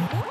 Yeah.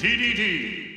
TDD.